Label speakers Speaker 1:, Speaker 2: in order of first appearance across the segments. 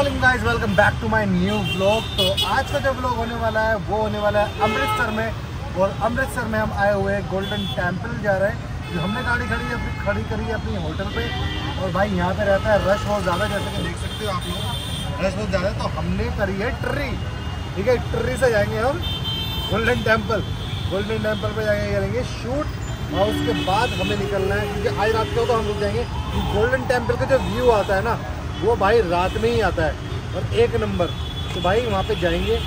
Speaker 1: Guys welcome back to my new vlog तो आज का जो व्लॉग होने वाला है, वो होने वाला है अमृतसर में। और अमृतसर में हम आए हुए गोल्डन टेंपल जा रहे हैं, जो हमने गाड़ी खड़ी अपनी खड़ी करी अपनी होटल पे। और भाई, यहाँ पे रहता है रश बहुत ज़्यादा, जैसे कि देख सकते हो आप लोग। रश बहुत ज़्यादा तो हमने करी है ट्री ठीक है ट्री से जाएँगे हम गोल्डन टेंपल गोल्डन टेंपल पर जाएँगे करेंगे शूट और उसके बाद हमें निकलना है, क्योंकि आज रात को तो हम रुक जाएँगे। गोल्डन टेंपल का जो व्यू आता है ना वो भाई रात में ही आता है और एक नंबर। तो भाई वहाँ पे जाएँगे,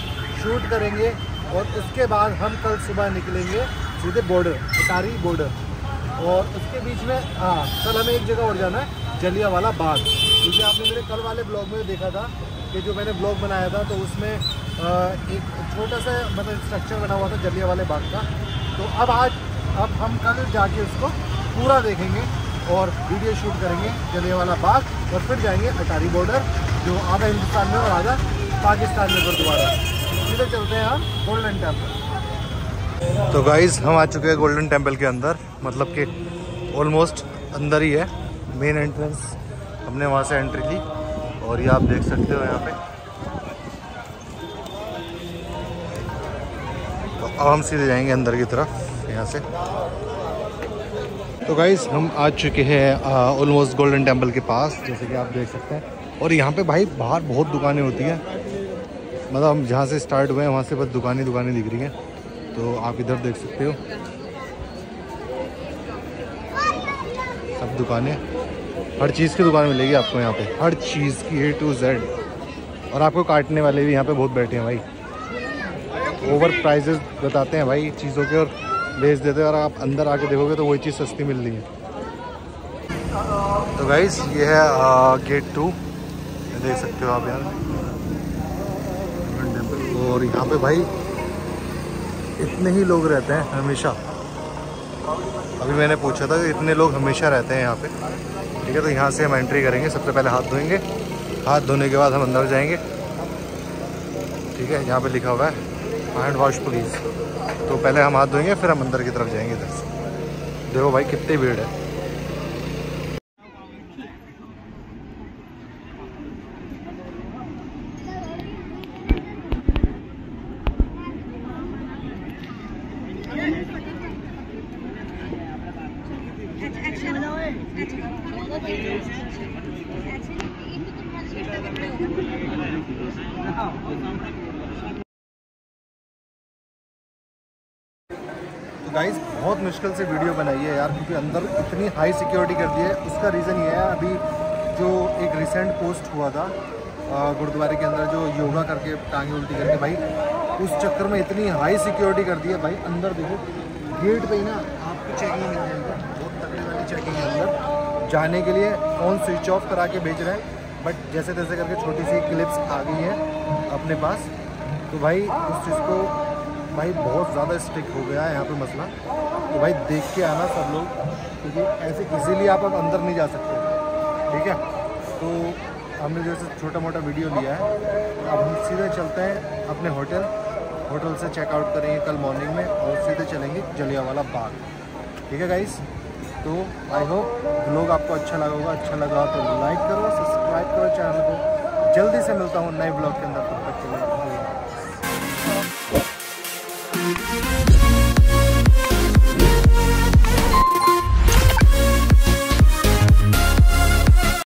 Speaker 1: शूट करेंगे और उसके बाद हम कल सुबह निकलेंगे सीधे बॉर्डर अटारी बॉर्डर और उसके बीच में हाँ कल हमें एक जगह और जाना है जलिया वाला बाग। क्योंकि आपने मेरे कल वाले ब्लॉग में देखा था कि जो मैंने ब्लॉग बनाया था तो उसमें एक छोटा सा मतलब स्ट्रक्चर बना हुआ था जलिया वाले बाग का। तो अब आज, अब हम कल जाके उसको पूरा देखेंगे। और वीडियो शूट करेंगे जलियावाला बाग और फिर जाएँगे अटारी बॉर्डर जो आधा हिंदुस्तान में और आधा पाकिस्तान में गुरुद्वारा। सीधे चलते हैं हम गोल्डन टेंपल तो गाइज़ हम आ चुके हैं गोल्डन टेंपल के अंदर मतलब कि ऑलमोस्ट अंदर ही है मेन एंट्रेंस हमने वहाँ से एंट्री ली, और ये आप देख सकते हो यहाँ पे। तो अब हम सीधे जाएँगे अंदर की तरफ़, यहाँ से। तो गाइज़ हम आ चुके हैं ऑलमोस्ट गोल्डन टेंपल के पास, जैसे कि आप देख सकते हैं। और यहाँ पे भाई, बाहर बहुत दुकानें होती हैं। मतलब हम जहाँ से स्टार्ट हुए हैं, वहाँ से बस दुकानें दुकानें दिख रही हैं। तो आप इधर देख सकते हो। सब दुकानें। हर चीज़ की दुकान मिलेगी आपको यहाँ पे। हर चीज़ की ए टू जेड और आपको काटने वाले भी यहाँ पे बहुत बैठे हैं भाई। ओवर प्राइजेस बताते हैं भाई चीज़ों के और बेच देते हैं और आप अंदर आके देखोगे तो वही चीज़ सस्ती मिल रही है। तो गाइस ये है आ, गेट टू देख सकते हो आप यार। और यहाँ पे भाई इतने ही लोग रहते हैं हमेशा। अभी मैंने पूछा था कि इतने लोग हमेशा रहते हैं यहाँ पे। ठीक है तो यहाँ से हम एंट्री करेंगे। सबसे पहले हाथ धोएँगे। हाथ धोने के बाद हम अंदर जाएँगे। ठीक है यहाँ पे लिखा हुआ है हैंड वॉश प्लीज़ तो पहले हम हाथ धोएँगे, फिर हम अंदर की तरफ़ जाएँगे इधर से। देखो भाई, कितनी भीड़ है। गाइस बहुत मुश्किल से वीडियो बनाई है यार, क्योंकि अंदर इतनी हाई सिक्योरिटी कर दी है। उसका रीज़न ये है, अभी जो एक रिसेंट पोस्ट हुआ था गुरुद्वारे के अंदर जो योगा करके, टांगे उल्टी करके, भाई, उस चक्कर में इतनी हाई सिक्योरिटी कर दी है, भाई, अंदर देखो गेट पे ही ना आपको चेकिंग बहुत तकड़ी वाली चेकिंग है अंदर। जाने के लिए फ़ोन स्विच ऑफ़ करा के भेज रहे हैं बट जैसे तैसे करके छोटी सी क्लिप्स आ गई हैं अपने पास। तो भाई, उस चीज़ को भाई बहुत ज़्यादा स्ट्रिक हो गया है यहाँ पे मसला। तो भाई देख के आना सब लोग, क्योंकि ऐसे इजीली आप अब अंदर नहीं जा सकते। ठीक है? तो हमने जैसे छोटा मोटा वीडियो लिया है तो अब हम सीधे चलते हैं अपने होटल होटल से चेकआउट करेंगे कल मॉर्निंग में और सीधे चलेंगे जलिया वाला बाग। ठीक है गाइस तो आई होप ब्लॉग आपको अच्छा लगा होगा। अच्छा लगा तो लाइक करो सब्सक्राइब करो चैनल को। जल्दी से मिलता हूँ नए ब्लॉग के अंदर Yeah.